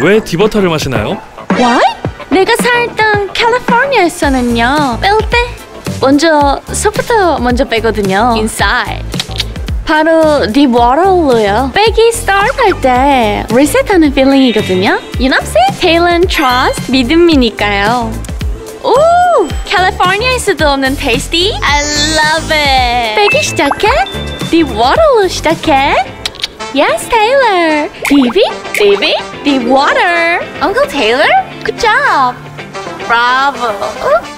왜 Deep Water를 마시나요? Why? 내가 살던 캘리포니아에서는요 뺄 때 먼저 속부터 먼저 빼거든요 Inside 바로 Deep Water로요 빼기 스타트 할 때 reset하는 feeling이거든요 You know what I'm saying? Taylor and trust 믿음이니까요 오! 캘리포니아에서도 없는 tasty I love it 빼기 시작해? Deep Water로 시작해? Yes, Taylor. Phoebe, Phoebe, deep water. Uncle Taylor, good job. Bravo.